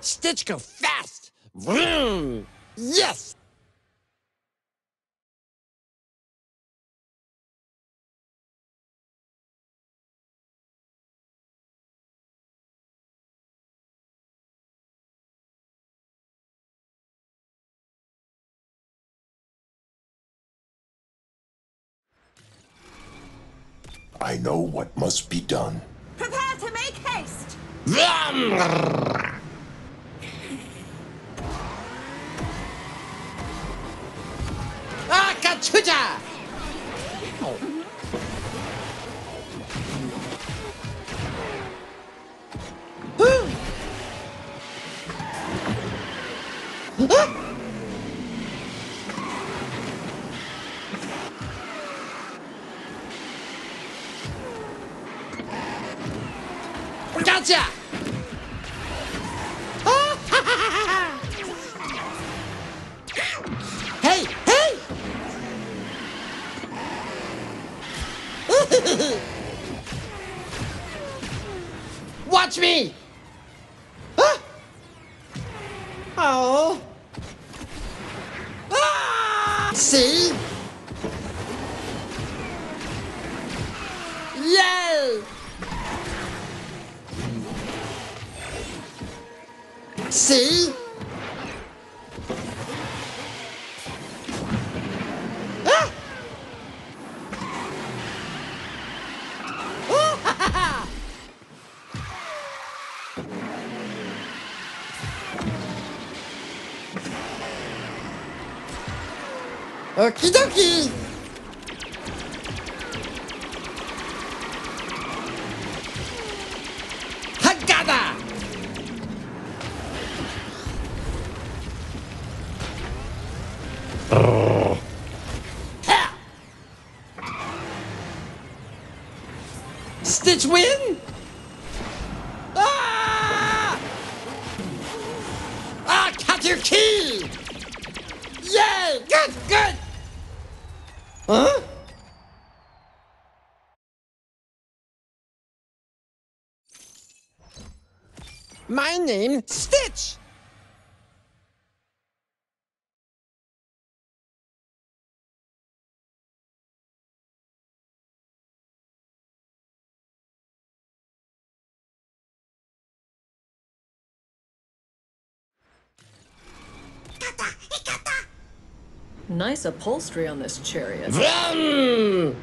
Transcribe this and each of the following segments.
Stitch go fast. Vroom. Yes. I know what must be done. Prepare to make haste! Vroom. Ah, kachucha! Woo. Ah. Okie dokie! Hagada! Ha! Stitch win? My name, Stitch! Nice upholstery on this chariot. Vroom!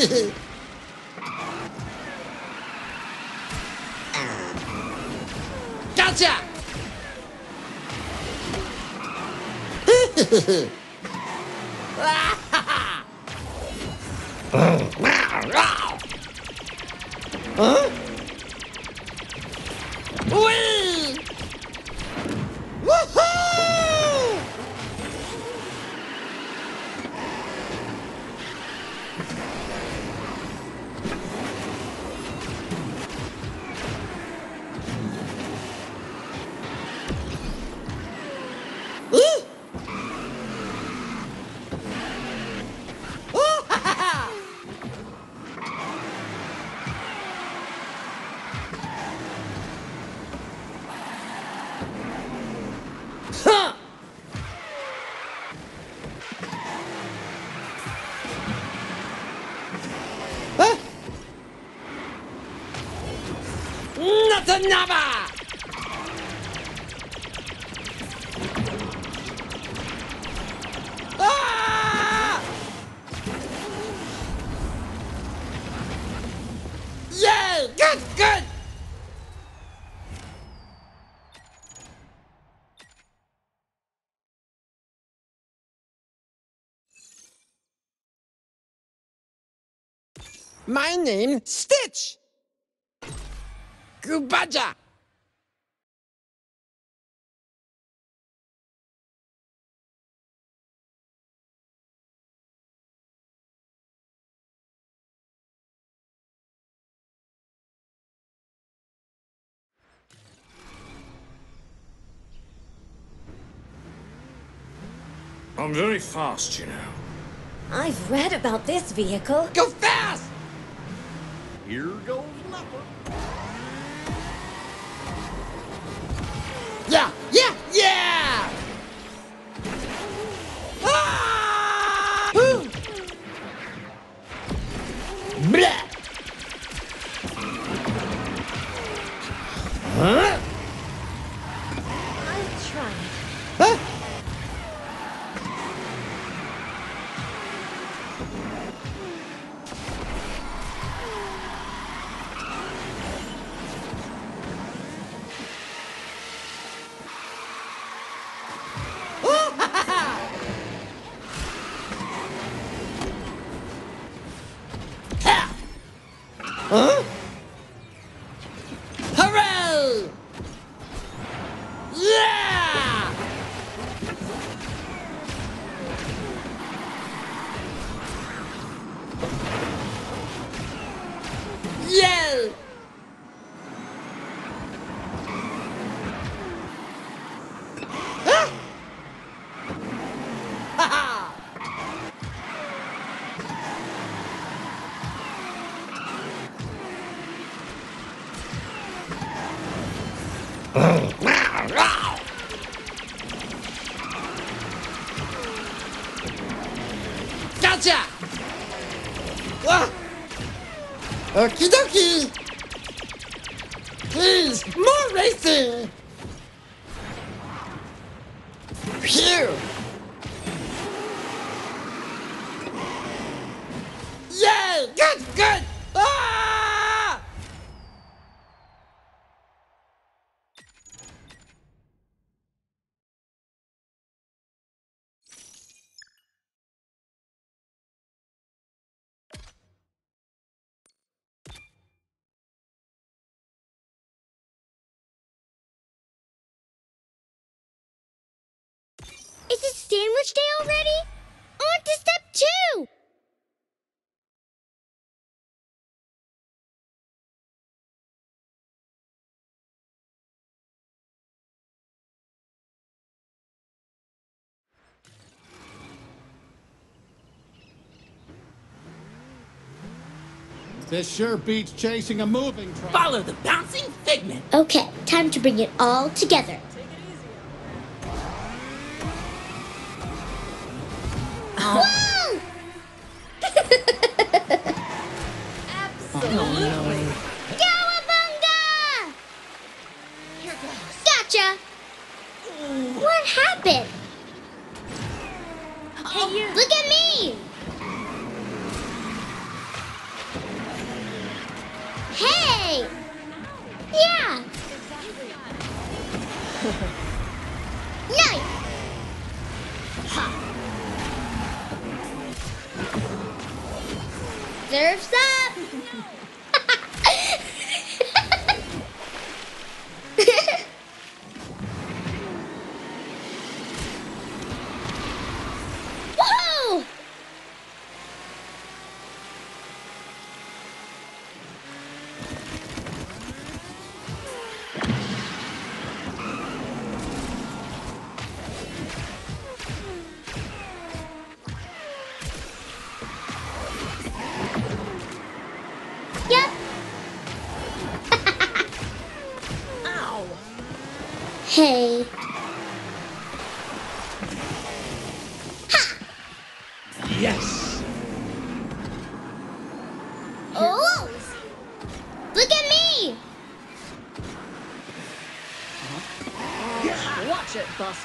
Gotcha! huh? Whee! Never! Ah! Yay! Good, good! My name, Stitch! I'm very fast, you know. I've read about this vehicle. Go fast! Here goes nothing. Yeah, yeah, yeah! Ah! day already? On to step two! This sure beats chasing a moving truck. Follow the bouncing figment. Okay, time to bring it all together.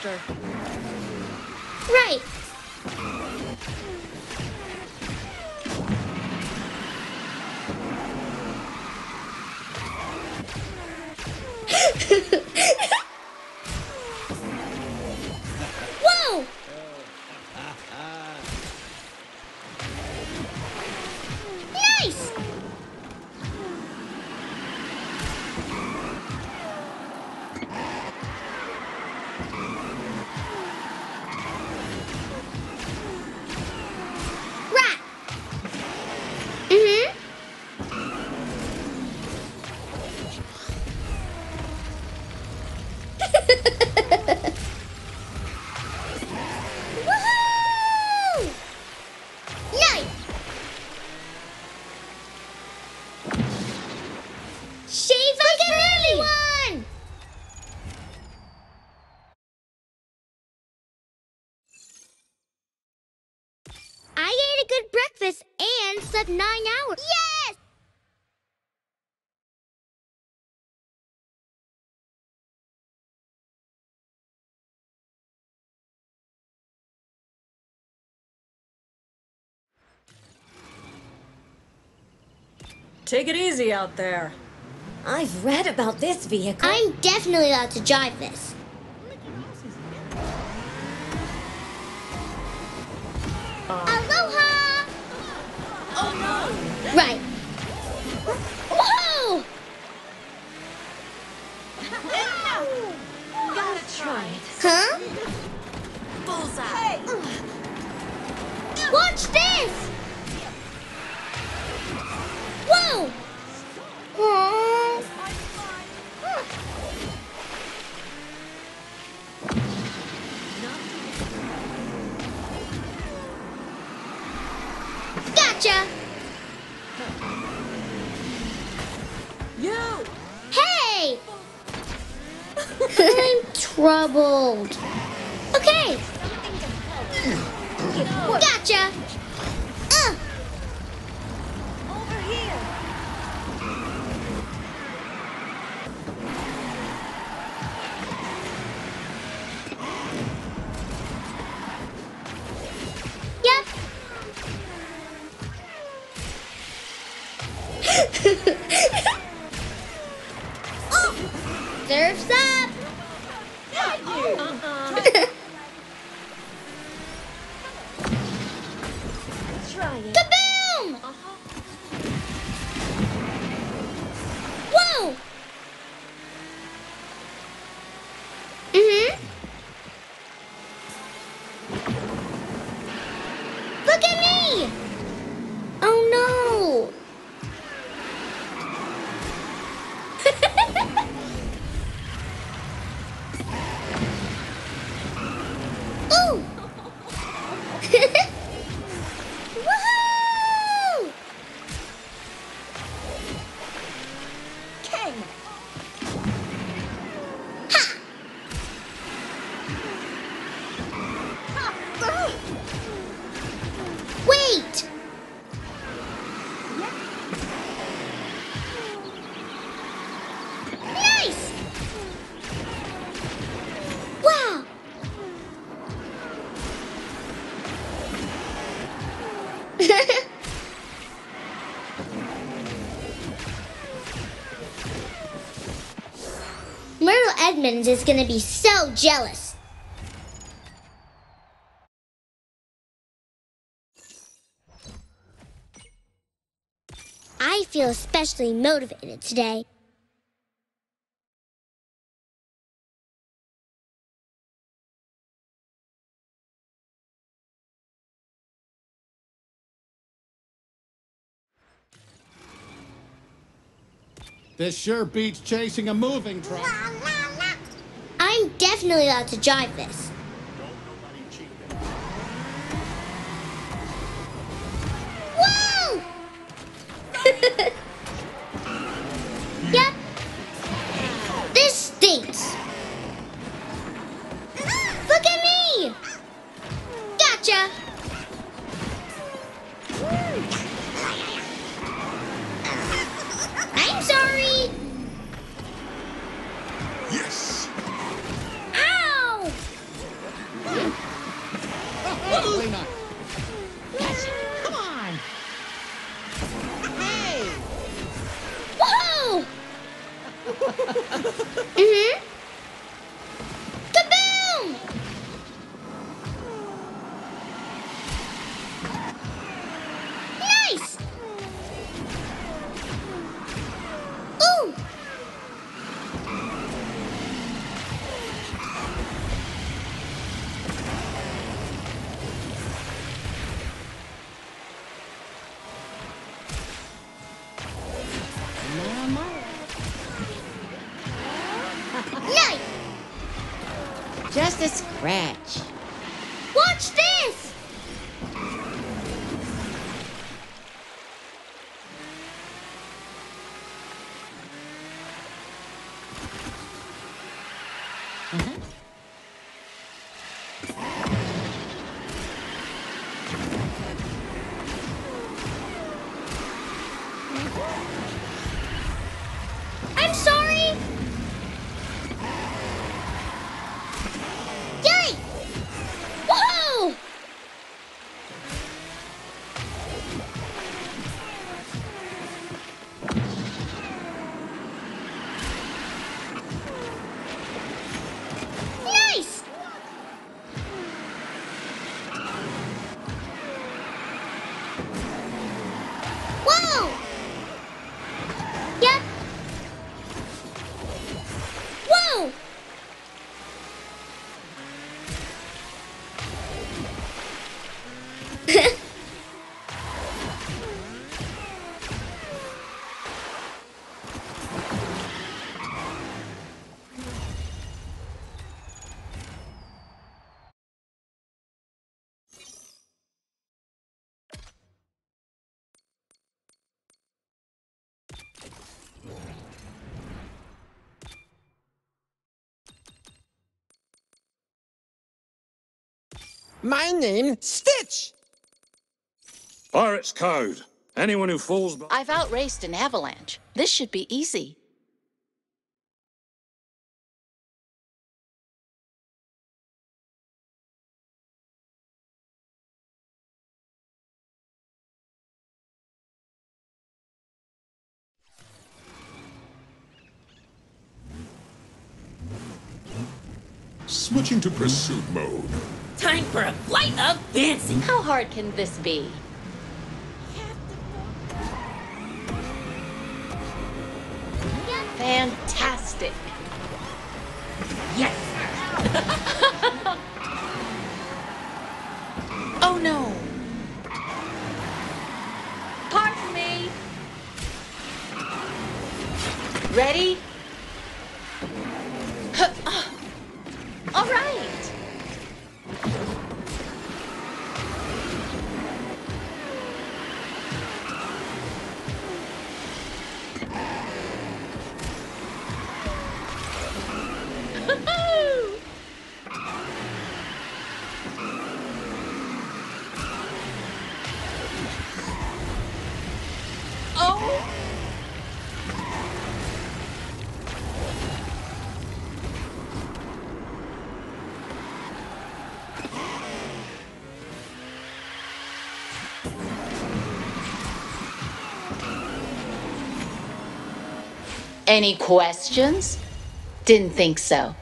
faster. Take it easy out there. I've read about this vehicle. I'm definitely allowed to drive this. Aloha! Oh no! Right. Whoa! Gotta try it. Huh? Bullseye. Watch this! Gotcha! You! Hey! I'm troubled. Okay. Gotcha. Is gonna be so jealous. I feel especially motivated today. This sure beats chasing a moving truck. Definitely allowed to drive this. Whoa! yep. This stinks. Look at me! Gotcha! Mm-hmm. My name, Stitch. Pirate's code. Anyone who falls. I've outraced an avalanche. This should be easy. Switching to pursuit mode. Time for a flight of fancy. How hard can this be? Fantastic. Yes. Oh no. Pardon me. Ready? All right. Any questions? Didn't think so.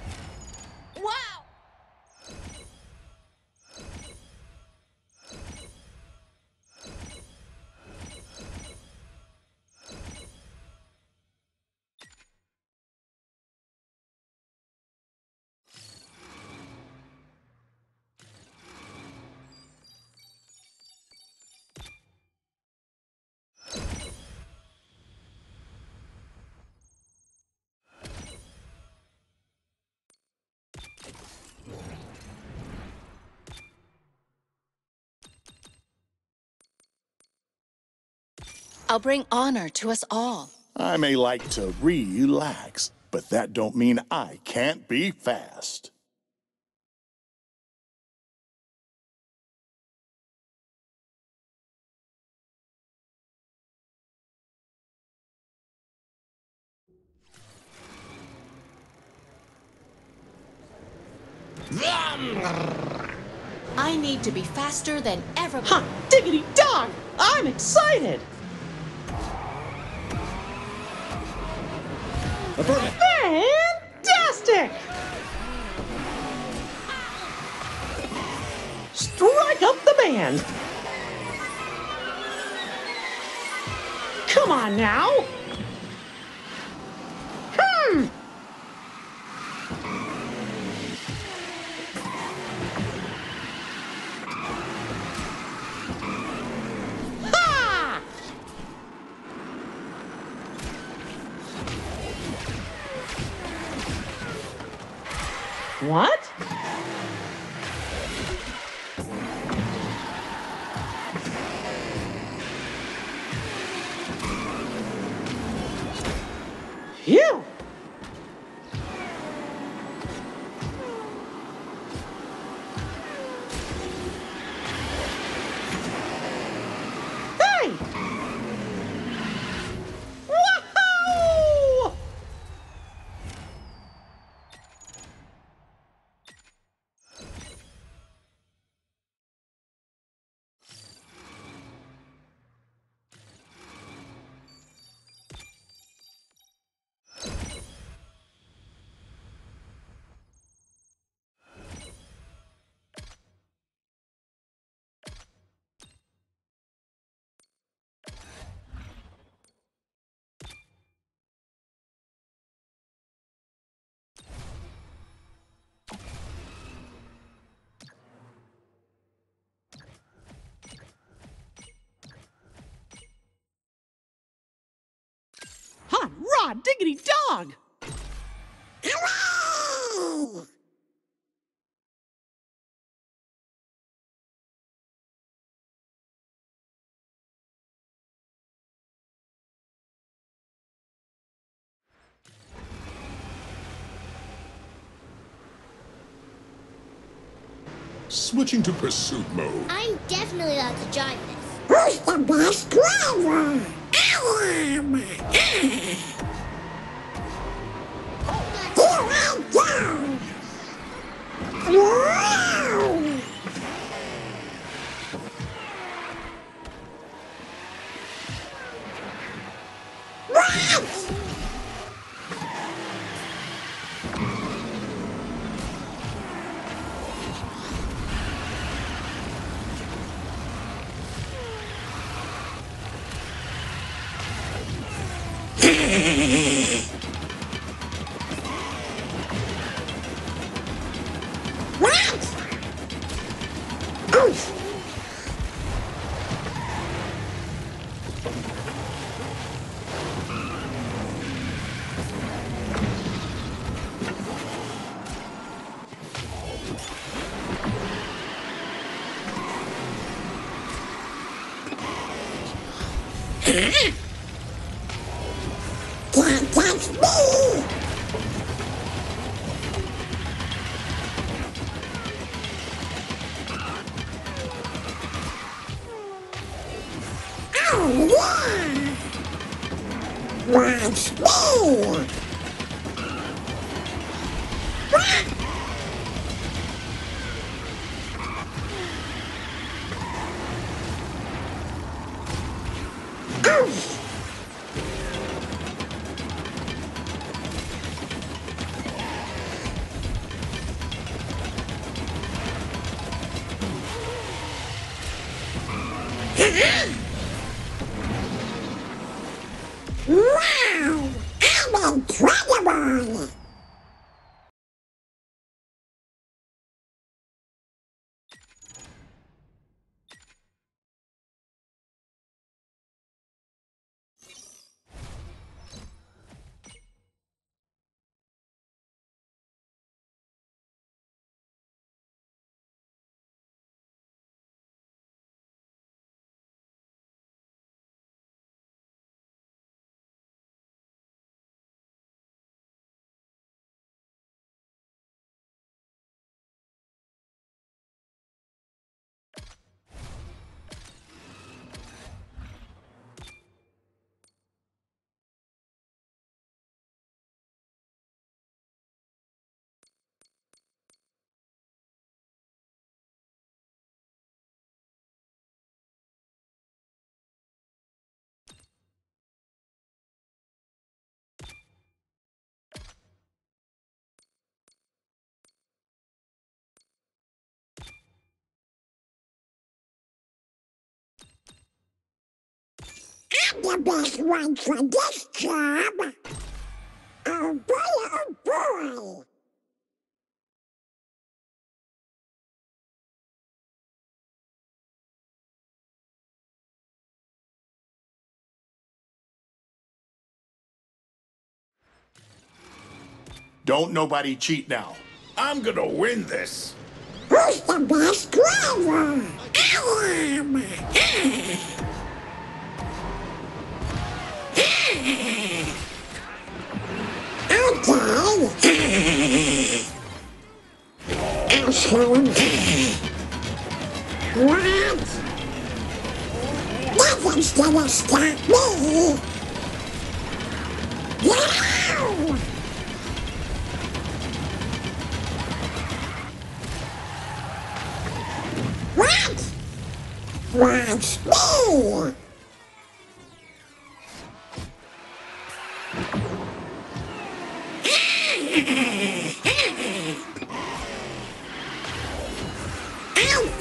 I'll bring honor to us all. I may like to relax, but that don't mean I can't be fast. I need to be faster than ever. Hot diggity dog! I'm excited. Fantastic! Strike up the band. Come on now. Hmm. What? On, diggity dog! Switching to pursuit mode. I'm definitely allowed to drive this. Who's the best driver? I am. I go. Wow. I'm the best one for this job. Oh boy, oh boy. Don't nobody cheat now. I'm gonna win this. Who's the best driver? I am. I'll show him. What? Nothing's gonna stop me. What? Watch me!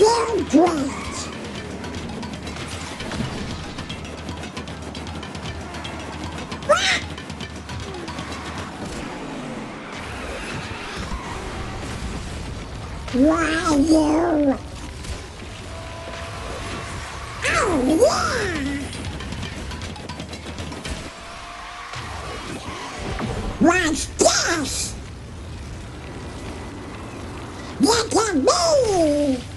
Feel great! Why you? Oh, yeah! This? Look at me!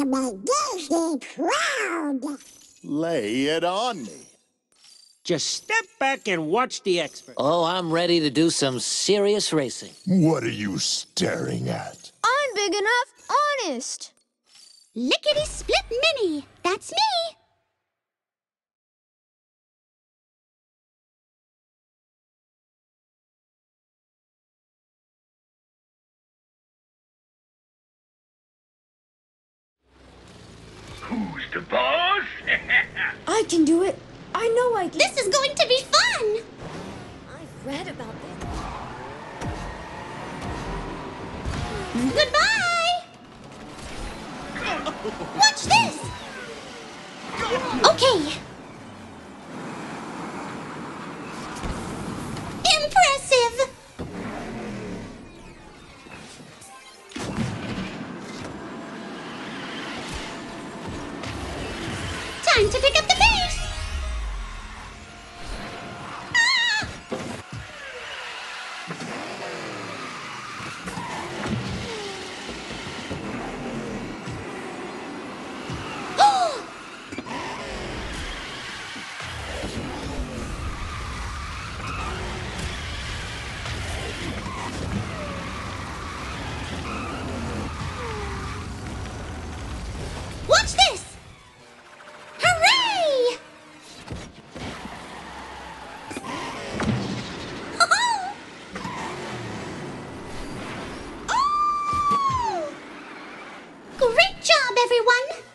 I'm gonna make Disney proud! Lay it on me. Just step back and watch the expert. Oh, I'm ready to do some serious racing. What are you staring at? I'm big enough, honest. Lickety split Minnie. That's me. Who's the boss? I can do it. I know I can. This is going to be fun. I've read about this. Goodbye. Watch this. Okay. Impressive. Everyone!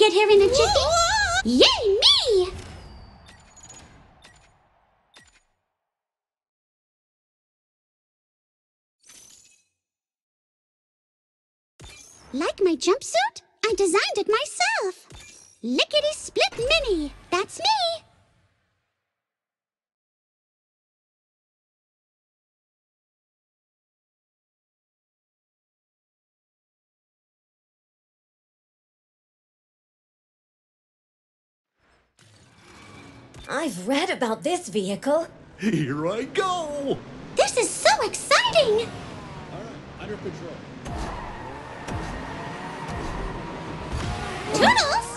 Get here in a jiffy. Yay, me! Like my jumpsuit? I've read about this vehicle. Here I go! This is so exciting! All right, under control. Toodles!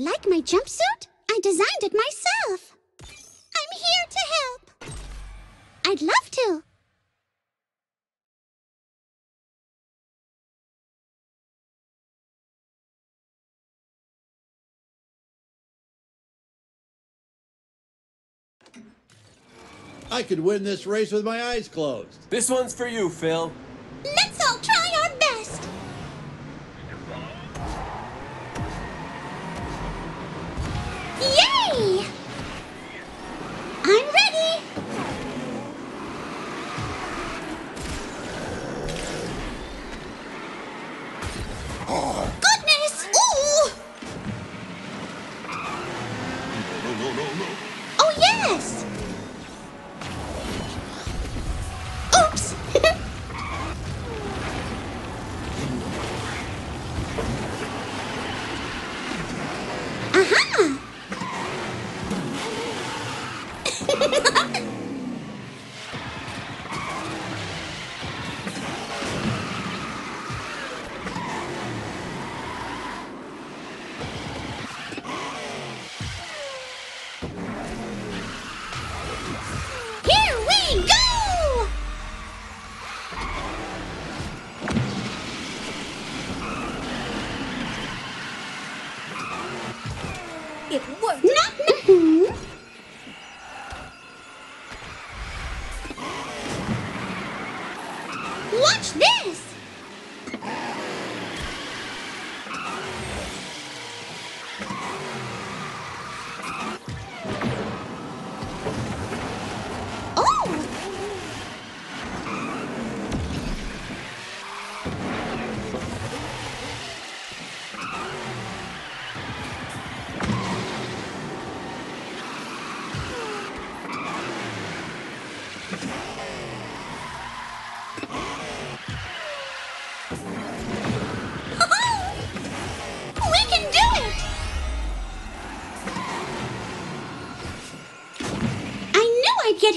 Like my jumpsuit? I designed it myself. I'm here to help. I'd love to. I could win this race with my eyes closed. This one's for you, Phil.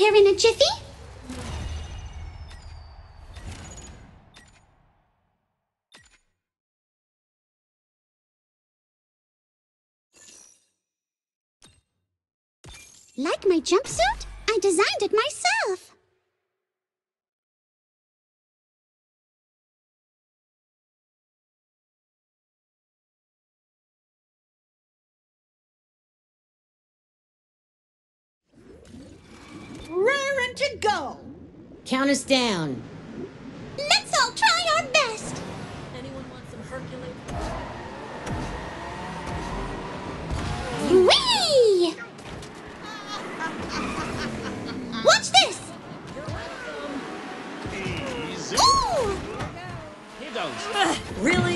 Here in a jiffy. Like my jumpsuit? I designed it myself. Raring to go. Count us down. Let's all try our best. Anyone want some Hercules? Whee! Watch this! Ooh! Here goes. Really?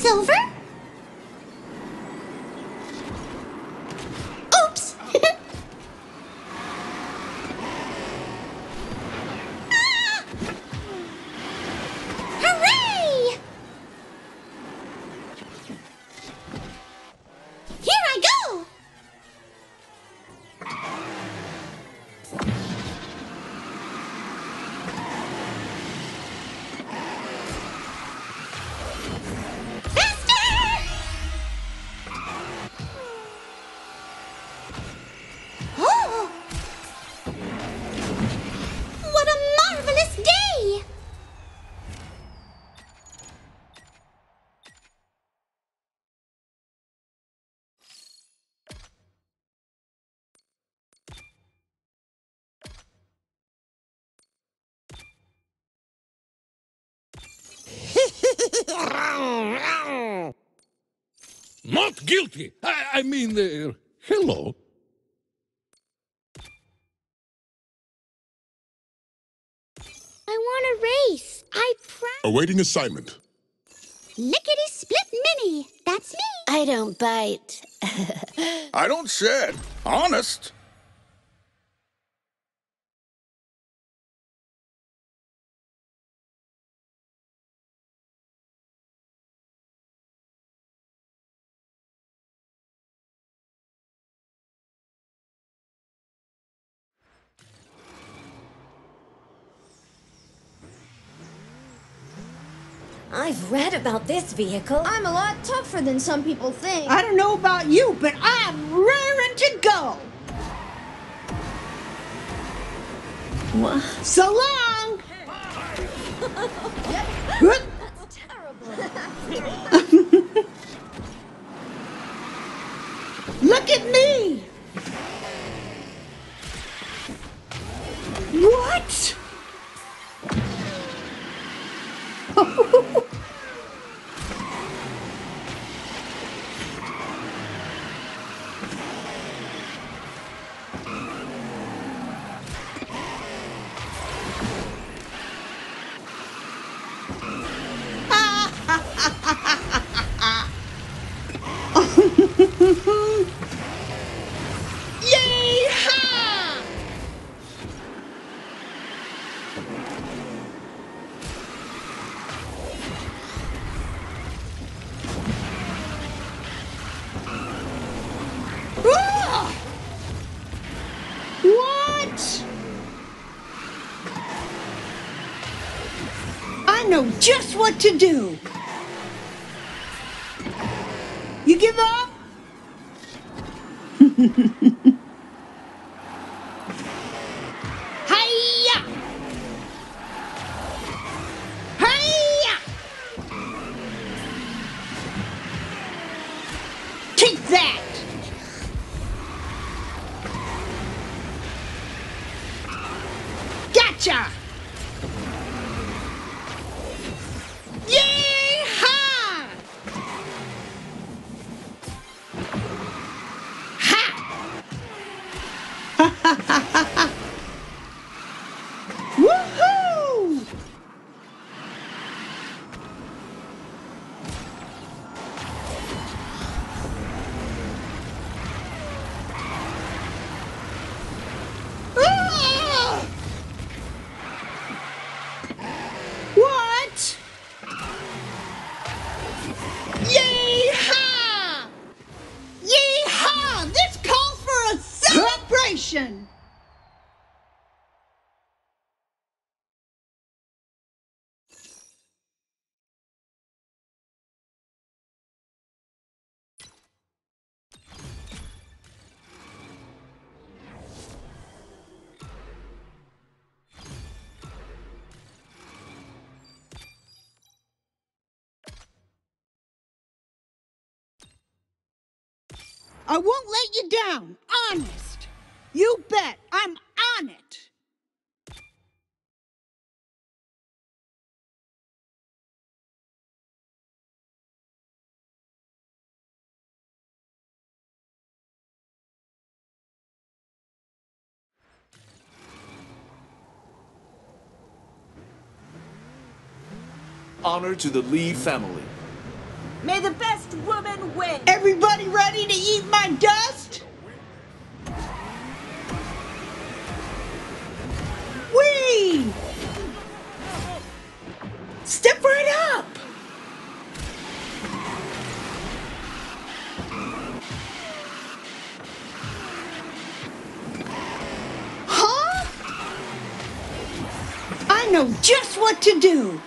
It's over? Not guilty. I, I mean, uh, hello. I want a race. I promise. Awaiting assignment. Lickety split mini. That's me. I don't bite. I don't shed. Honest. I've read about this vehicle. I'm a lot tougher than some people think. I don't know about you, but I'm raring to go. What? So long. That's terrible. Look at me. What? Know just what to do. You give up? I won't let you down, honest. You bet, I'm on it. Honor to the Lee family. May the best woman win. Everybody ready to eat my dust? Whee! Step right up. Huh? I know just what to do.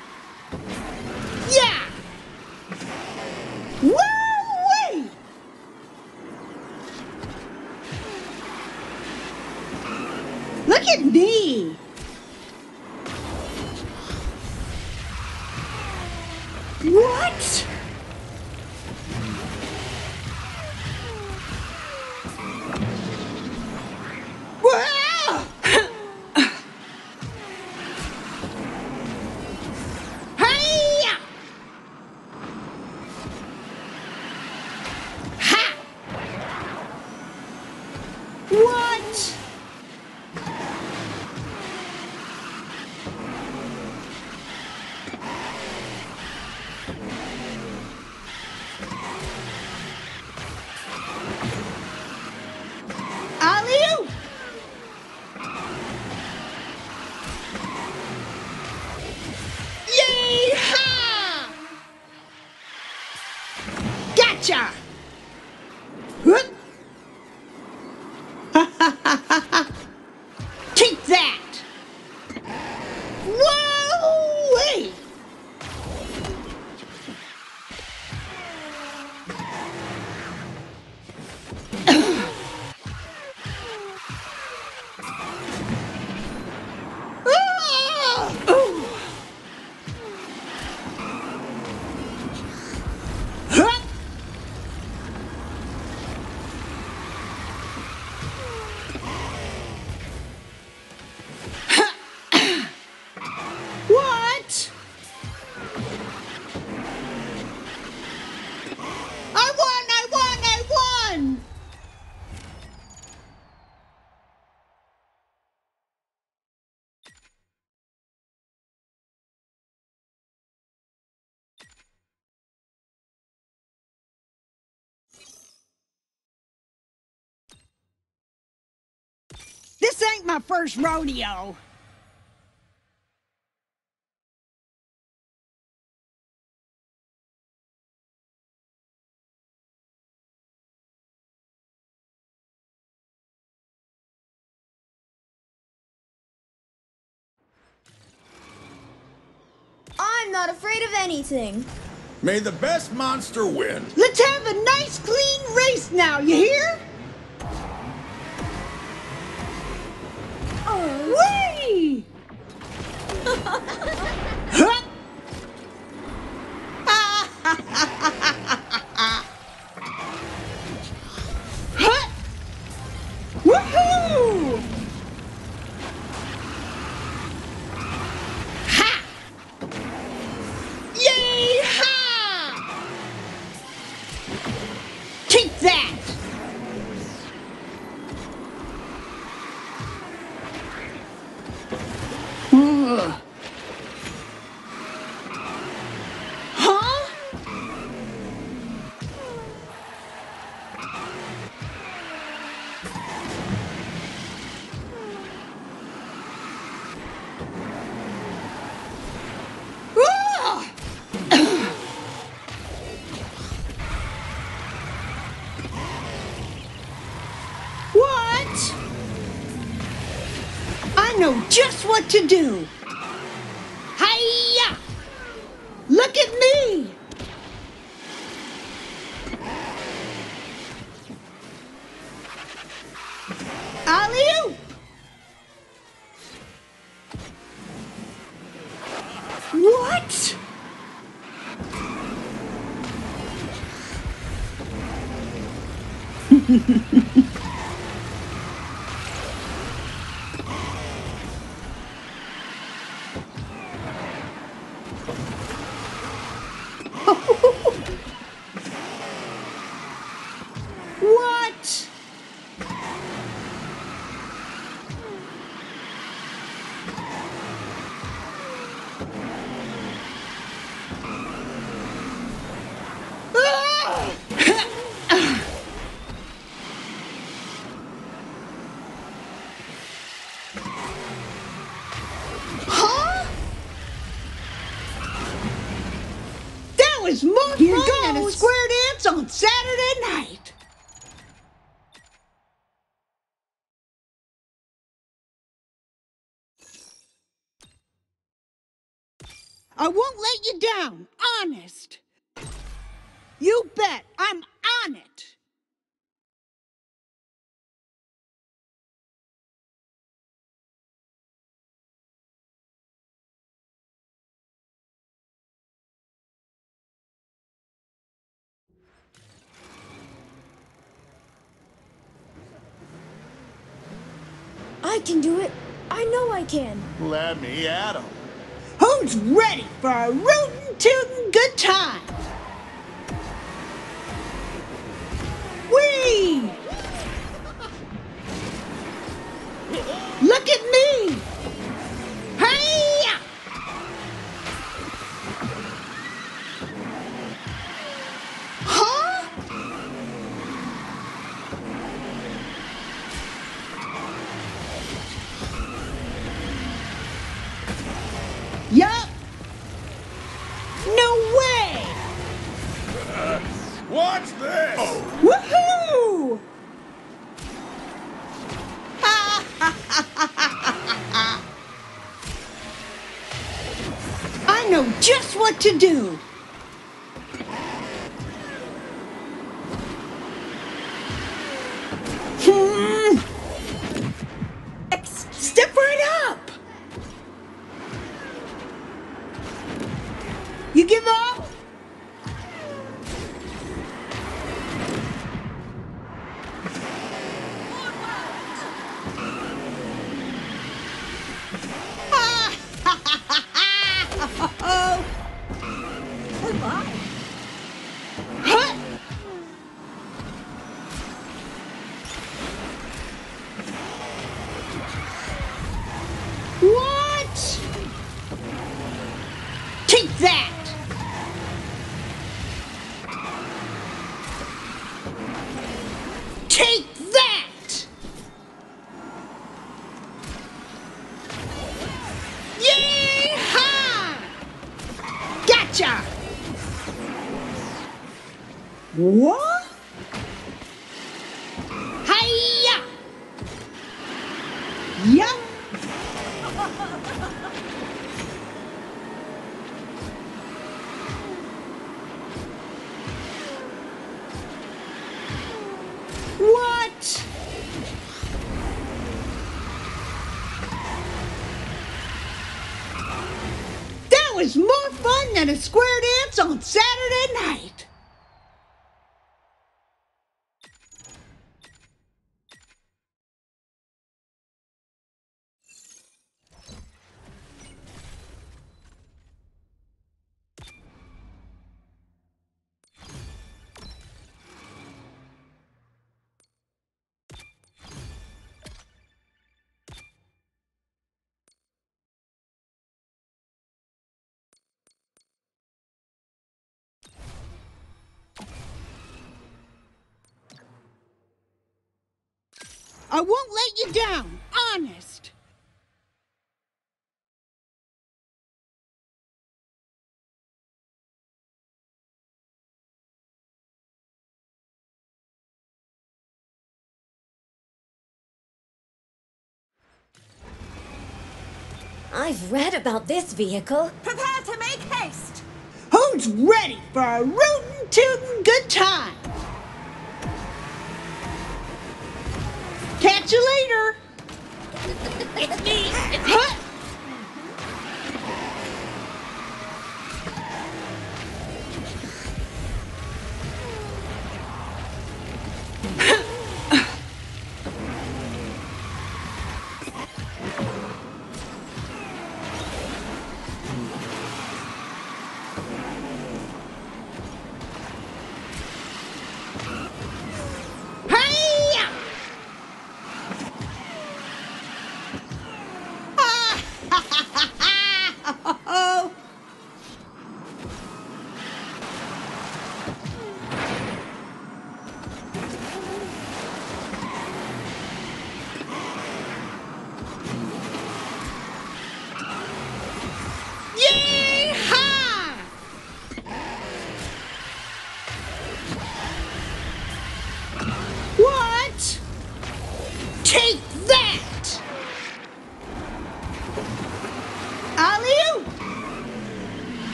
Ain't my first rodeo. I'm not afraid of anything. May the best monster win. Let's have a nice clean race now, you hear? Just what to do. Hiya! Look at me! Alley-oop! What? What? Ah! Huh? That was more Here fun than a goes. square dance on Saturday night. I won't let you down, honest. You bet, I'm on it. I can do it. I know I can. Let me at 'em. Who's ready for a rootin' tootin' good time? Than a square dance on Saturday I won't let you down, honest. I've read about this vehicle. Prepare to make haste. Who's ready for a rootin' tootin' good time? Catch you later. It's me. It's Huh?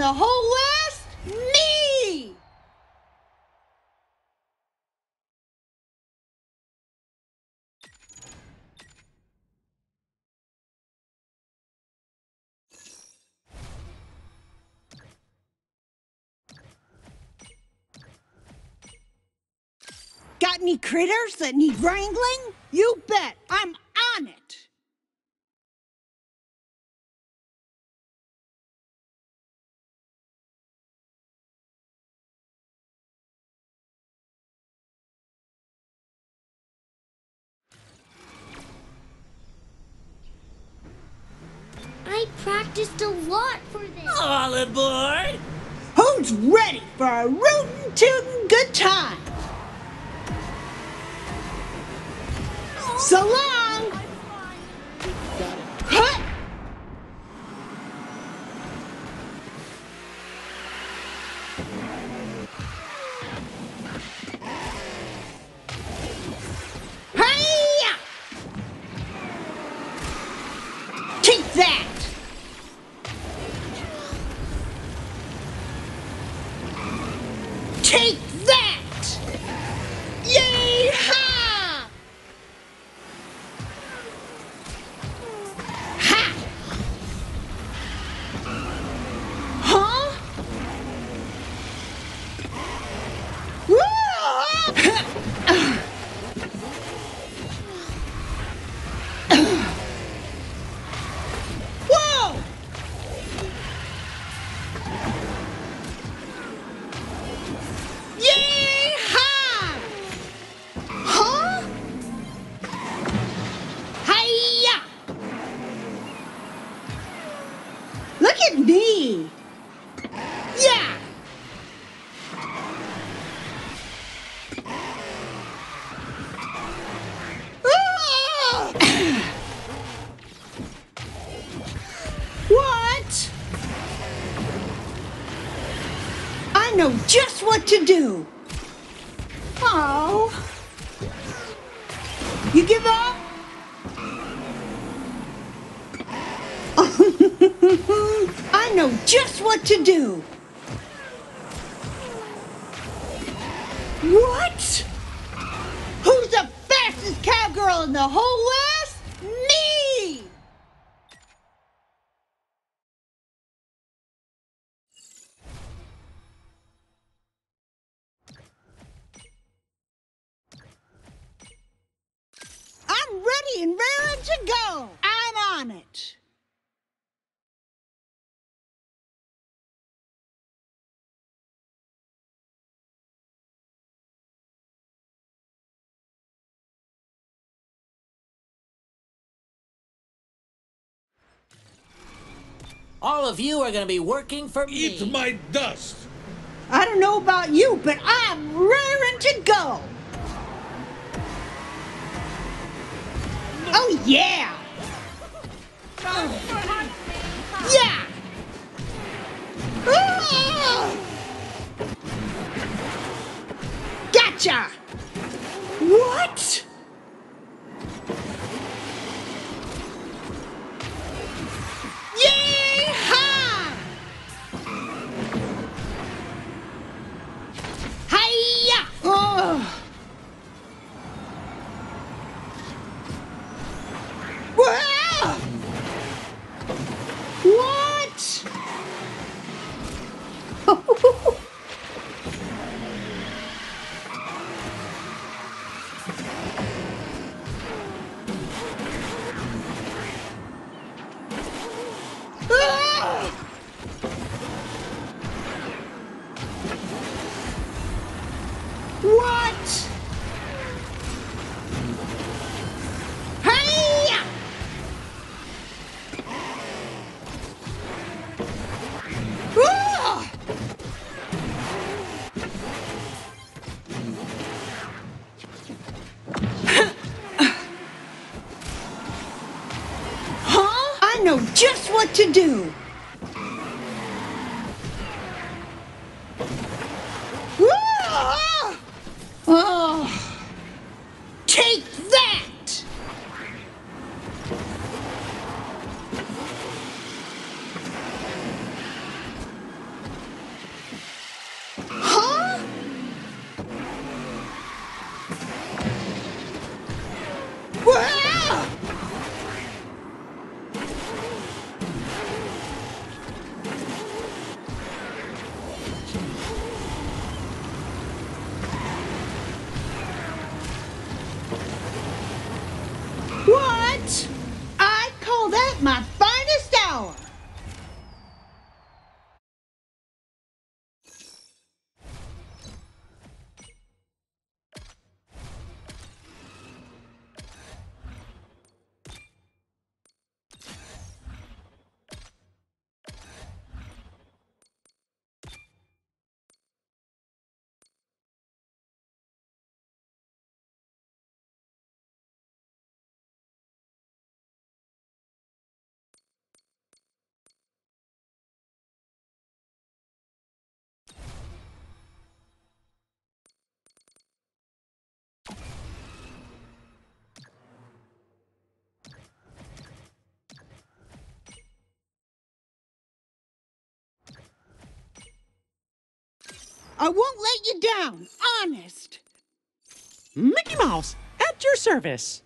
The whole West? Me! Got any critters that need wrangling? You bet. I'm on it. I practiced a lot for this. All aboard! Who's ready for a rootin' tootin' good time? Just what to do. Ready and raring to go. I'm on it. All of you are gonna be working for me. Eat my dust! I don't know about you, but I'm raring to go. Oh, yeah. Yeah. Ah! Gotcha. What? Yee-haw! Oh. To do. Ah! Oh. Take that! Huh? Wow! At I won't let you down, honest. Mickey Mouse, at your service.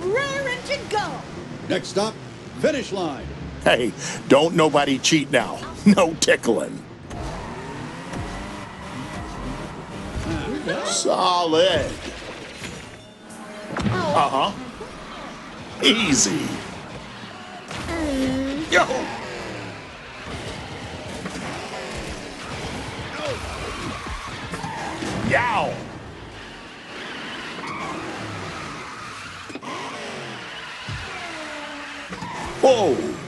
Raring to go. Next stop, finish line. Hey, don't nobody cheat now. No tickling. Solid. Uh huh. Easy. Yo. Yow. Whoa.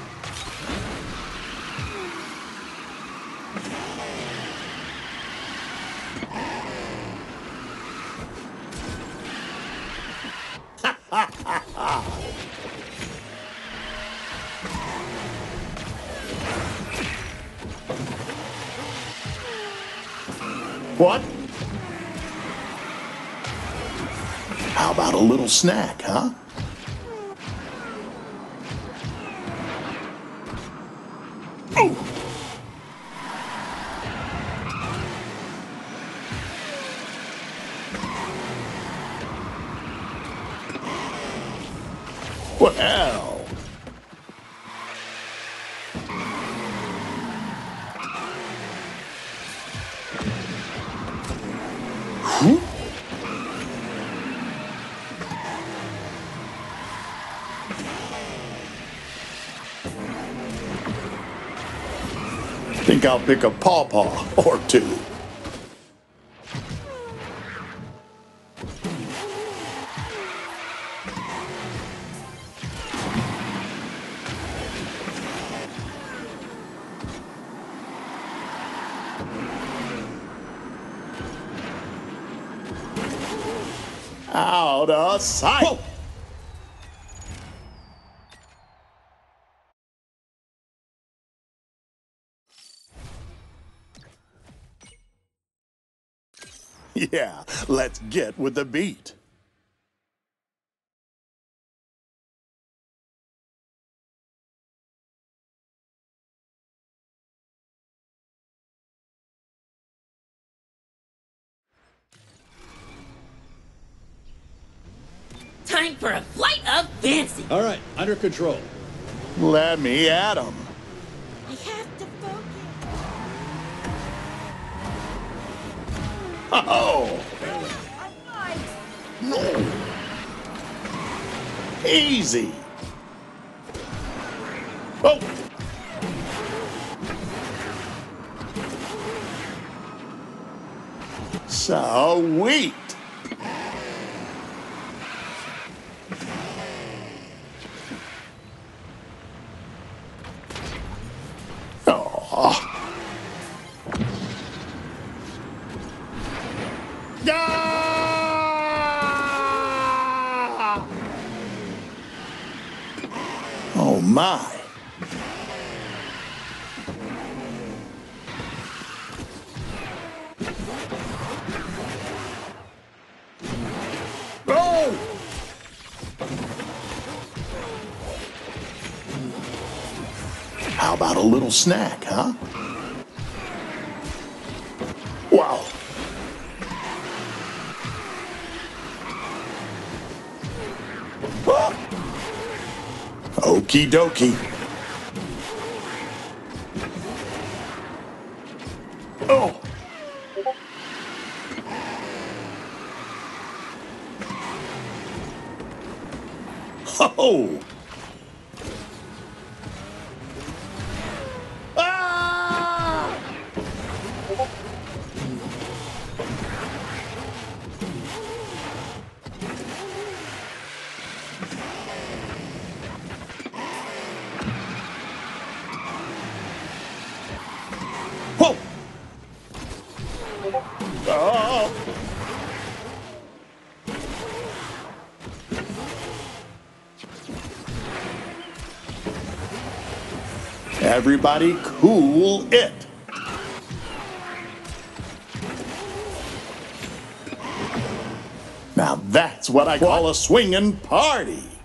What? How about a little snack, huh? Think I'll pick a pawpaw or two. Out of sight. Yeah, let's get with the beat. For a flight of fancy. All right, under control. Let me at 'em. I have to Oh! Easy. Oh! Sweet. Oh. snack, huh? Wow. Ah! Okie dokie. Everybody cool it. Now that's what I call a swinging party.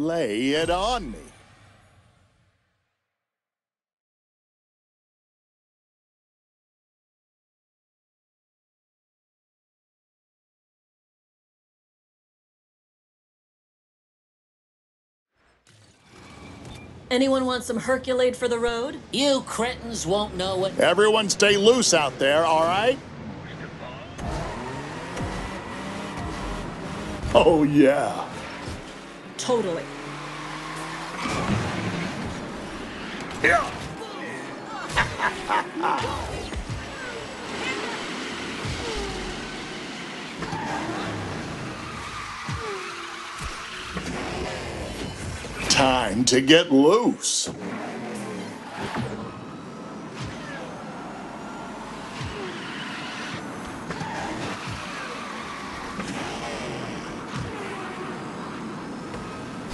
Lay it on me. Anyone want some Herculade for the road? You cretins won't know what. Everyone stay loose out there, all right? Oh, yeah. Totally. Yeah. Time to get loose.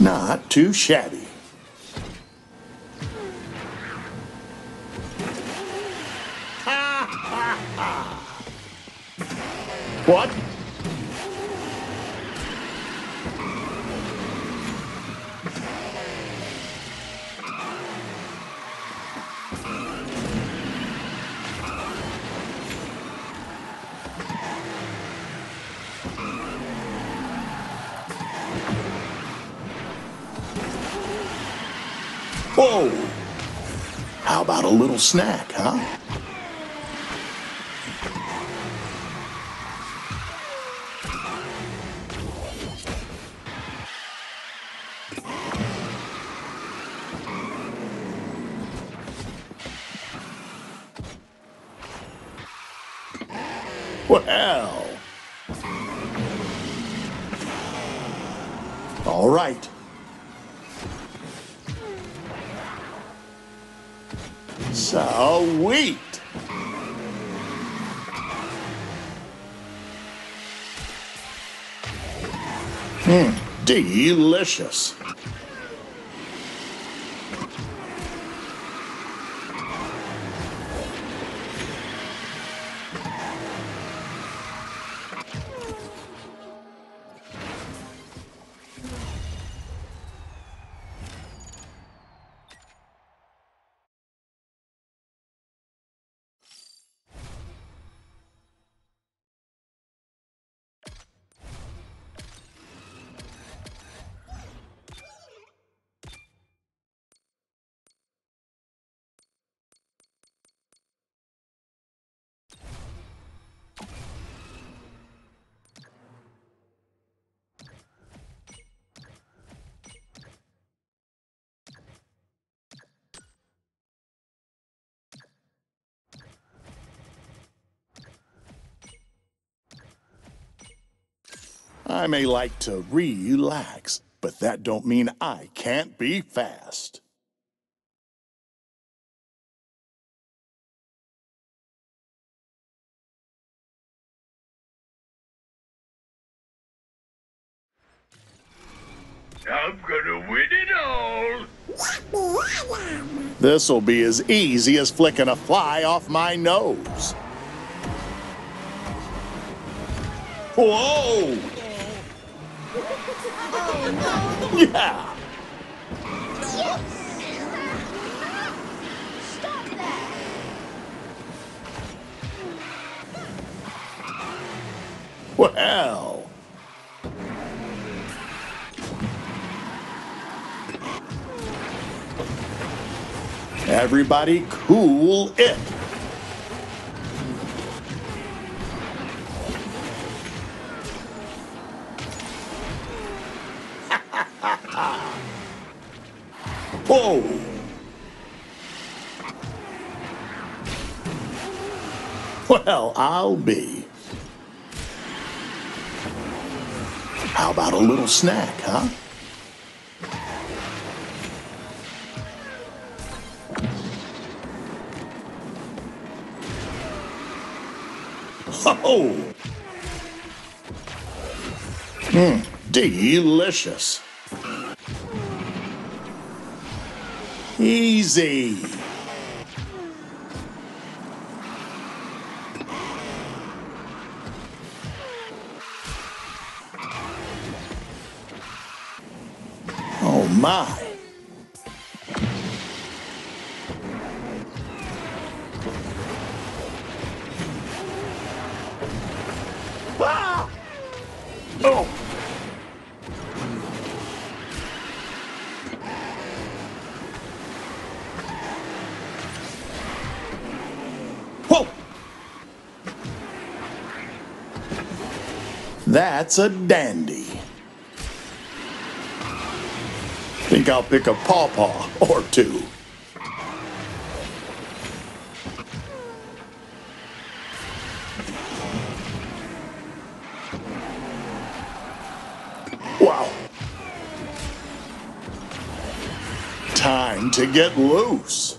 Not too shabby. What? Whoa! How about a little snack, huh? Well. All right. Delicious. I may like to relax, but that don't mean I can't be fast. I'm gonna win it all. This'll be as easy as flicking a fly off my nose. Whoa! Yeah! Well. Everybody cool it. Well, I'll be. How about a little snack, huh? Oh! Mmm, delicious. Easy. That's a dandy. Think I'll pick a pawpaw or two. Wow. Time to get loose.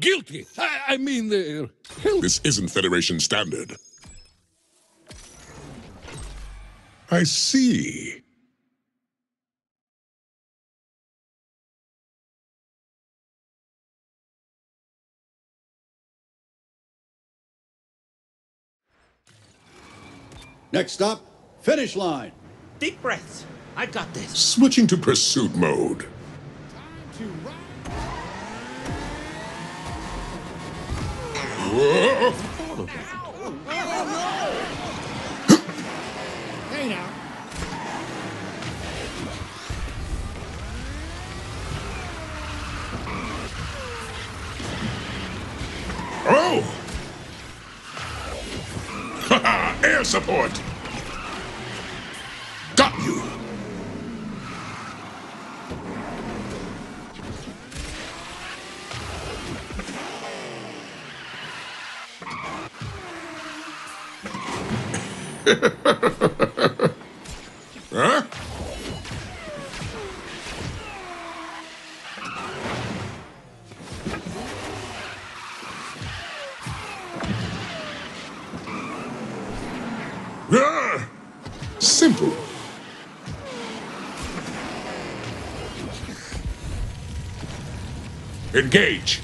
Guilty. I, I mean, uh, hell. This isn't Federation standard. I see. Next stop, finish line. Deep breaths. I got this. Switching to pursuit mode. Whoa! Hey now. Oh! Haha, Air support! Huh? Simple. Engage.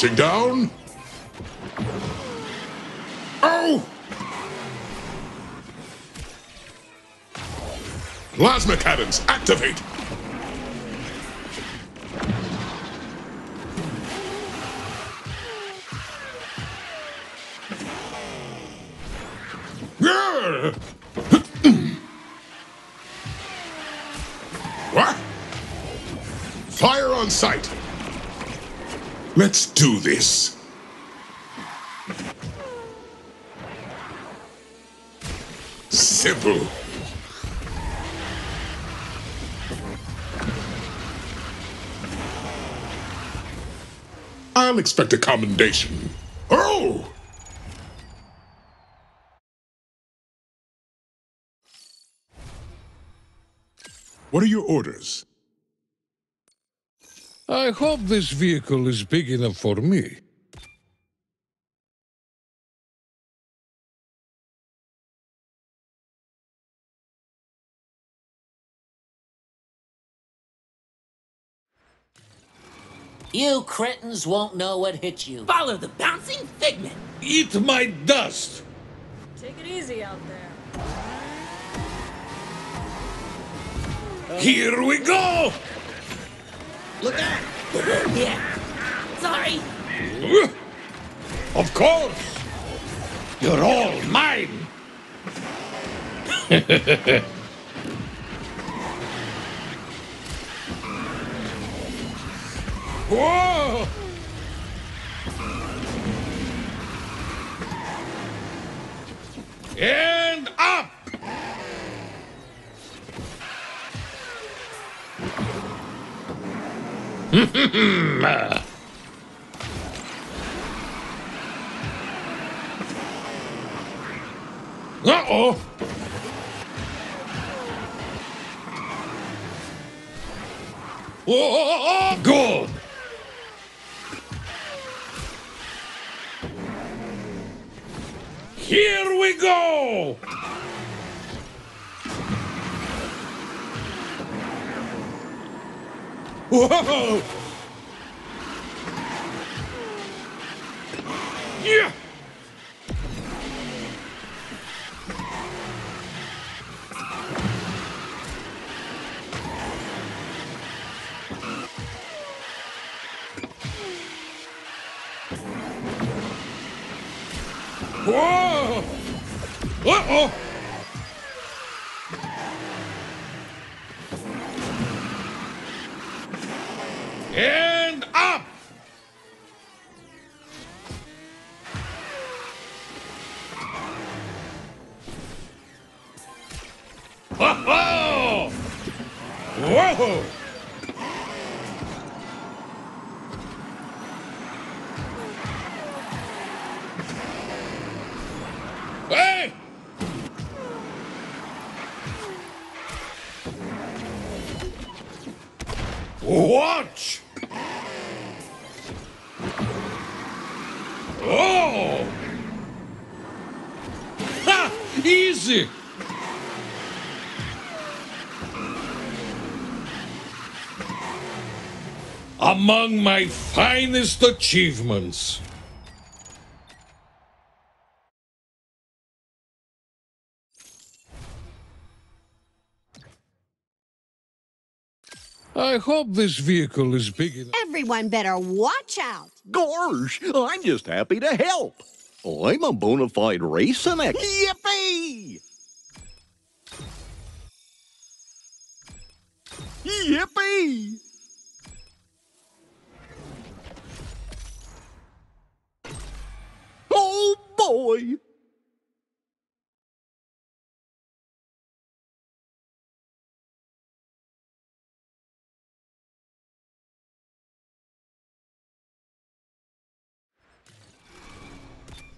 Touching down. Oh! Plasma cannons, activate! What? Fire on sight! Let's do this. Simple. I'll expect a commendation. Oh! What are your orders? I hope this vehicle is big enough for me. You cretins won't know what hit you. Follow the bouncing figment. Eat my dust! Take it easy out there. Here we go! Look out! Yeah. Sorry. Of course! You're all mine! Whoa! And up! Uh-oh! Oh, good! Here we go! Whoa! Yeah! Whoa! Uh-oh! And up! Whoa! Whoa! Hey! Watch! Oh! Ha! Easy! Among my finest achievements. I hope this vehicle is big enough. Everyone better watch out. Gosh, I'm just happy to help. I'm a bona fide racing ex. Yippee! Yippee! Oh boy!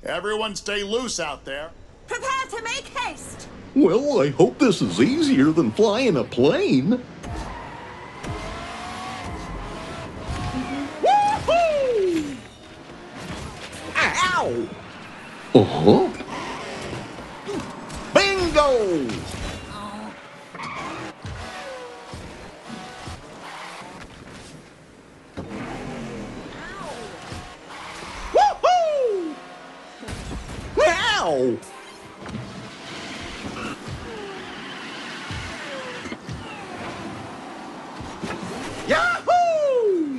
Everyone stay loose out there. Prepare to make haste. Well, I hope this is easier than flying a plane. Woohoo! Ow! Uh-huh. Bingo! Wow! Yahoo!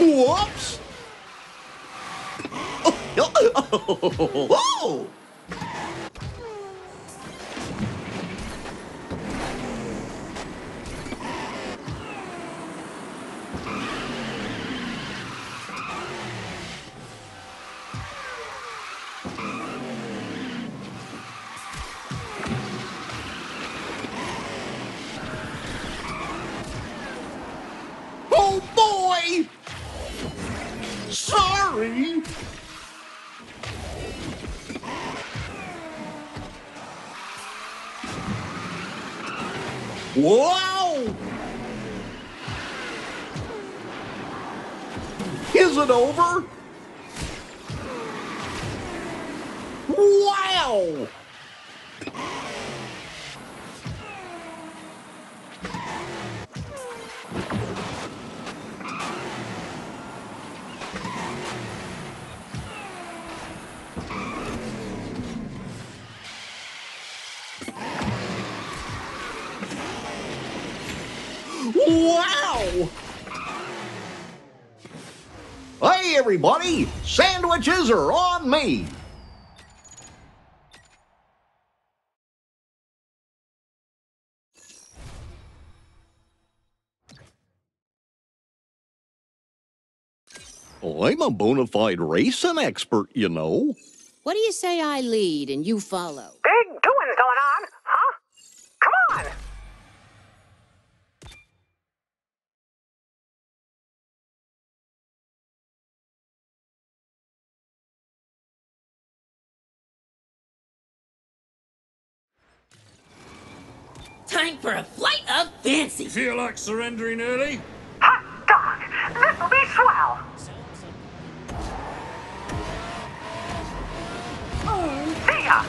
Whoops! Oh! Oh Wow! Hey, everybody! Sandwiches are on me! I'm a bona fide racing expert, you know. What do you say I lead and you follow? Big doings going on, Time for a flight of fancy. Feel like surrendering early? Hot dog! This'll be swell! See ya!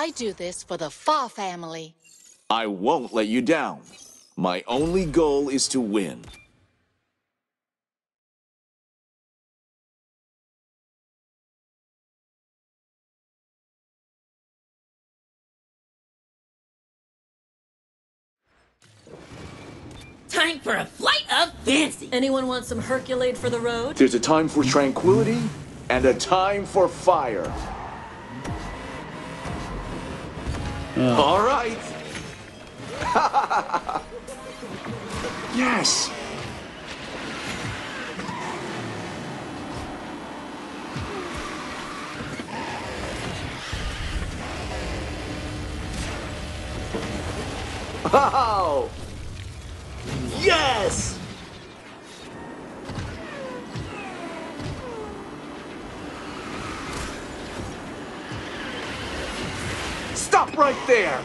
I do this for the Fa family. I won't let you down. My only goal is to win. Time for a flight of fancy. Anyone want some Herculade for the road? There's a time for tranquility and a time for fire. All right. yes. Oh! Yes! Stop right there!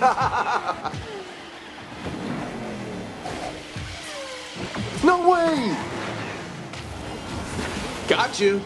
No way! Got you.